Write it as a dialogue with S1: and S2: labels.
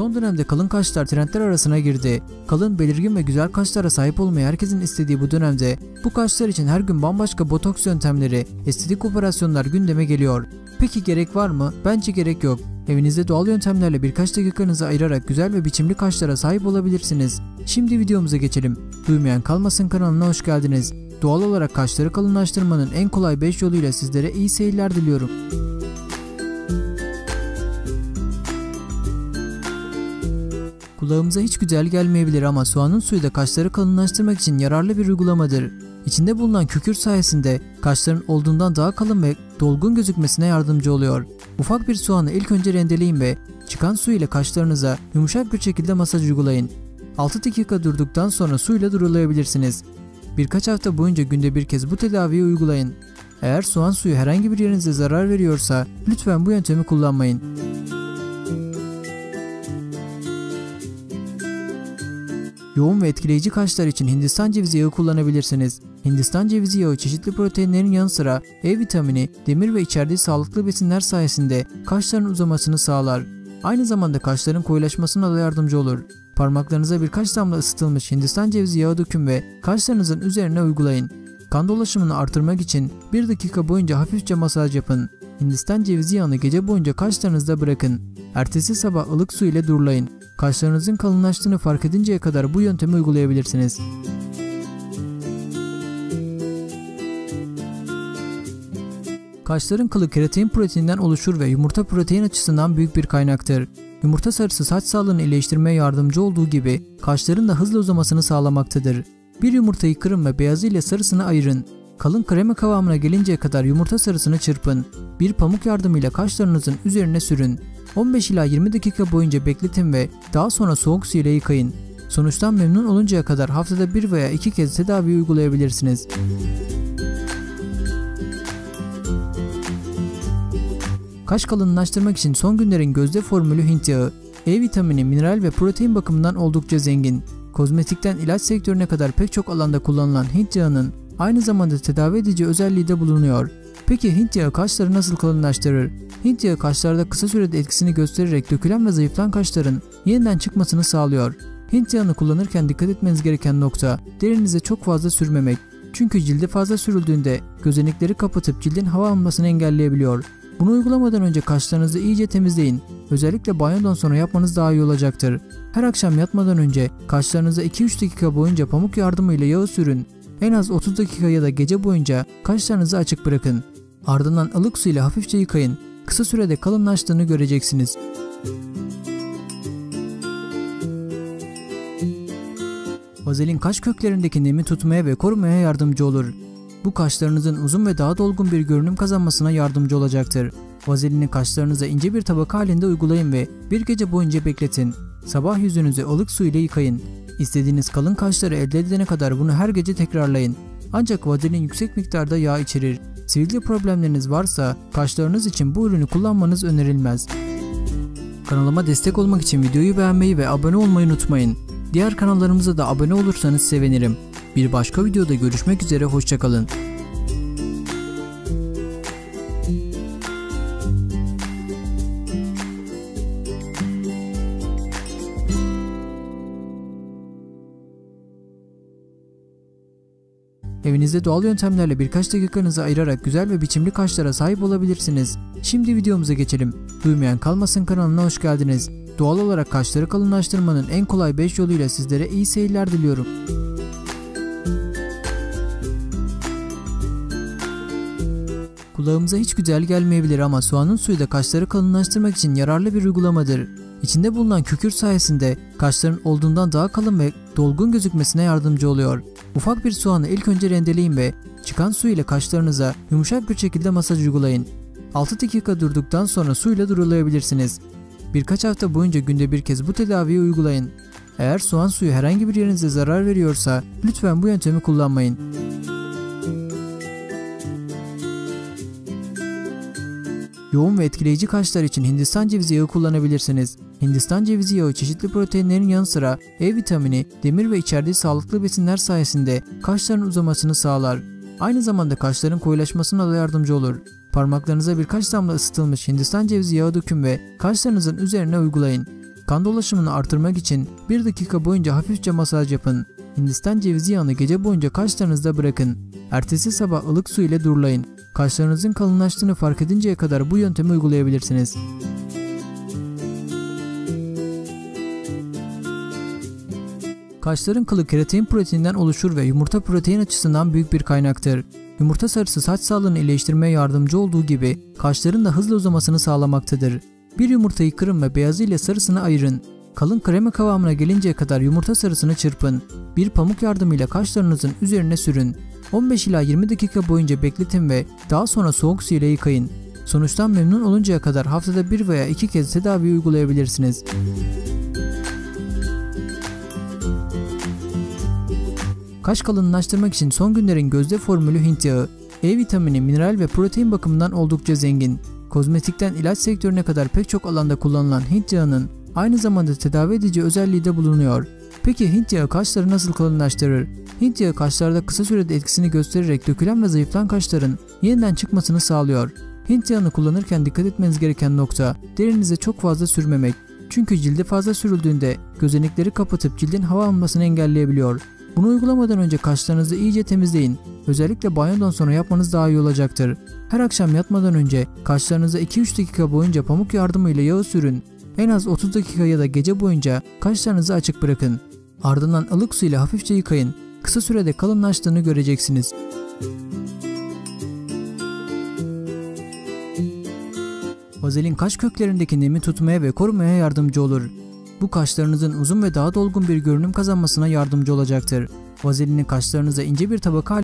S1: Son dönemde kalın kaşlar trendler arasına girdi. Kalın, belirgin ve güzel kaşlara sahip olmayı herkesin istediği bu dönemde bu kaşlar için her gün bambaşka botoks yöntemleri, estetik operasyonlar gündeme geliyor. Peki gerek var mı? Bence gerek yok. Evinizde doğal yöntemlerle birkaç dakikanızı ayırarak güzel ve biçimli kaşlara sahip olabilirsiniz. Şimdi videomuza geçelim. Duymayan kalmasın kanalına hoş geldiniz. Doğal olarak kaşları kalınlaştırmanın en kolay 5 yoluyla sizlere iyi seyirler diliyorum. Kulağımıza hiç güzel gelmeyebilir ama soğanın suyu da kaşları kalınlaştırmak için yararlı bir uygulamadır. İçinde bulunan kükürt sayesinde kaşların olduğundan daha kalın ve dolgun gözükmesine yardımcı oluyor. Ufak bir soğanı ilk önce rendeleyin ve çıkan su ile kaşlarınıza yumuşak bir şekilde masaj uygulayın. 6 dakika durduktan sonra suyla durulayabilirsiniz. Birkaç hafta boyunca günde bir kez bu tedaviyi uygulayın. Eğer soğan suyu herhangi bir yerinize zarar veriyorsa lütfen bu yöntemi kullanmayın. Yoğun ve etkileyici kaşlar için Hindistan cevizi yağı kullanabilirsiniz. Hindistan cevizi yağı çeşitli proteinlerin yanı sıra E vitamini, demir ve içerdiği sağlıklı besinler sayesinde kaşların uzamasını sağlar. Aynı zamanda kaşların koyulaşmasına da yardımcı olur. Parmaklarınıza birkaç damla ısıtılmış Hindistan cevizi yağı dökün ve kaşlarınızın üzerine uygulayın. Kan dolaşımını artırmak için 1 dakika boyunca hafifçe masaj yapın. Hindistan cevizi yağını gece boyunca kaşlarınızda bırakın. Ertesi sabah ılık su ile durulayın. Kaşlarınızın kalınlaştığını fark edinceye kadar bu yöntemi uygulayabilirsiniz. Kaşların kılı keratin proteininden oluşur ve yumurta protein açısından büyük bir kaynaktır. Yumurta sarısı saç sağlığını iyileştirmeye yardımcı olduğu gibi kaşların da hızla uzamasını sağlamaktadır. Bir yumurtayı kırın ve beyazı ile sarısını ayırın. Kalın krema kıvamına gelinceye kadar yumurta sarısını çırpın. Bir pamuk yardımıyla kaşlarınızın üzerine sürün. 15 ila 20 dakika boyunca bekletin ve daha sonra soğuk su ile yıkayın. Sonuçtan memnun oluncaya kadar haftada bir veya iki kez tedavi uygulayabilirsiniz. Kaş kalınlaştırmak için son günlerin gözde formülü Hint yağı. E vitamini, mineral ve protein bakımından oldukça zengin. Kozmetikten ilaç sektörüne kadar pek çok alanda kullanılan Hint yağının aynı zamanda tedavi edici özelliği de bulunuyor. Peki Hint yağı kaşları nasıl kalınlaştırır? Hint yağı kaşlarda kısa sürede etkisini göstererek dökülen ve zayıflayan kaşların yeniden çıkmasını sağlıyor. Hint yağını kullanırken dikkat etmeniz gereken nokta derinize çok fazla sürmemek. Çünkü cilde fazla sürüldüğünde gözenekleri kapatıp cildin hava almasını engelleyebiliyor. Bunu uygulamadan önce kaşlarınızı iyice temizleyin. Özellikle banyodan sonra yapmanız daha iyi olacaktır. Her akşam yatmadan önce kaşlarınıza 2-3 dakika boyunca pamuk yardımıyla yağı sürün. En az 30 dakika ya da gece boyunca kaşlarınızı açık bırakın. Ardından ılık su ile hafifçe yıkayın. Kısa sürede kalınlaştığını göreceksiniz. Vazelin kaş köklerindeki nemi tutmaya ve korumaya yardımcı olur. Bu kaşlarınızın uzun ve daha dolgun bir görünüm kazanmasına yardımcı olacaktır. Vazelini kaşlarınıza ince bir tabaka halinde uygulayın ve bir gece boyunca bekletin. Sabah yüzünüzü ılık su ile yıkayın. İstediğiniz kalın kaşları elde edene kadar bunu her gece tekrarlayın. Ancak vazelin yüksek miktarda yağ içerir. Sivilce problemleriniz varsa kaşlarınız için bu ürünü kullanmanız önerilmez. Kanalıma destek olmak için videoyu beğenmeyi ve abone olmayı unutmayın. Diğer kanallarımıza da abone olursanız sevinirim. Bir başka videoda görüşmek üzere hoşçakalın. Evinizde doğal yöntemlerle birkaç dakikanızı ayırarak güzel ve biçimli kaşlara sahip olabilirsiniz. Şimdi videomuza geçelim. Duymayan kalmasın kanalına hoş geldiniz. Doğal olarak kaşları kalınlaştırmanın en kolay 5 yoluyla sizlere iyi seyirler diliyorum. Kulağımıza hiç güzel gelmeyebilir ama soğanın suyu da kaşları kalınlaştırmak için yararlı bir uygulamadır. İçinde bulunan kükürt sayesinde kaşların olduğundan daha kalın ve dolgun gözükmesine yardımcı oluyor. Ufak bir soğanı ilk önce rendeleyin ve çıkan su ile kaşlarınıza yumuşak bir şekilde masaj uygulayın. 6 dakika durduktan sonra suyla durulayabilirsiniz. Birkaç hafta boyunca günde bir kez bu tedaviyi uygulayın. Eğer soğan suyu herhangi bir yerinize zarar veriyorsa lütfen bu yöntemi kullanmayın. Yoğun ve etkileyici kaşlar için Hindistan cevizi yağı kullanabilirsiniz. Hindistan cevizi yağı çeşitli proteinlerin yanı sıra E vitamini, demir ve içerdiği sağlıklı besinler sayesinde kaşların uzamasını sağlar. Aynı zamanda kaşların koyulaşmasına da yardımcı olur. Parmaklarınıza birkaç damla ısıtılmış Hindistan cevizi yağı dökün ve kaşlarınızın üzerine uygulayın. kan dolaşımını artırmak için 1 dakika boyunca hafifçe masaj yapın. Hindistan cevizi yağını gece boyunca kaşlarınızda bırakın. Ertesi sabah ılık su ile durulayın. Kaşlarınızın kalınlaştığını fark edinceye kadar bu yöntemi uygulayabilirsiniz. Kaşların kılı keratin proteininden oluşur ve yumurta protein açısından büyük bir kaynaktır. Yumurta sarısı saç sağlığını iyileştirmeye yardımcı olduğu gibi kaşların da hızlı uzamasını sağlamaktadır. Bir yumurtayı kırın ve beyazı ile sarısını ayırın. Kalın krema kıvamına gelinceye kadar yumurta sarısını çırpın. Bir pamuk yardımıyla kaşlarınızın üzerine sürün. 15 ila 20 dakika boyunca bekletin ve daha sonra soğuk su ile yıkayın. Sonuçtan memnun oluncaya kadar haftada bir veya iki kez tedavi uygulayabilirsiniz. Kaş kalınlaştırmak için son günlerin gözde formülü Hint yağı. E vitamini, mineral ve protein bakımından oldukça zengin. Kozmetikten ilaç sektörüne kadar pek çok alanda kullanılan Hint yağının aynı zamanda tedavi edici özelliği de bulunuyor. Peki Hint yağı kaşları nasıl kalınlaştırır? Hint yağı kaşlarda kısa sürede etkisini göstererek dökülen ve zayıflayan kaşların yeniden çıkmasını sağlıyor. Hint yağını kullanırken dikkat etmeniz gereken nokta derinize çok fazla sürmemek. Çünkü cilde fazla sürüldüğünde gözenekleri kapatıp cildin hava almasını engelleyebiliyor. Bunu uygulamadan önce kaşlarınızı iyice temizleyin. Özellikle banyodan sonra yapmanız daha iyi olacaktır. Her akşam yatmadan önce kaşlarınıza 2-3 dakika boyunca pamuk yardımıyla yağı sürün. En az 30 dakika ya da gece boyunca kaşlarınızı açık bırakın. Ardından ılık su ile hafifçe yıkayın. Kısa sürede kalınlaştığını göreceksiniz. Vazelin kaş köklerindeki nemi tutmaya ve korumaya yardımcı olur. Bu kaşlarınızın uzun ve daha dolgun bir görünüm kazanmasına yardımcı olacaktır. Vazelini kaşlarınıza ince bir tabaka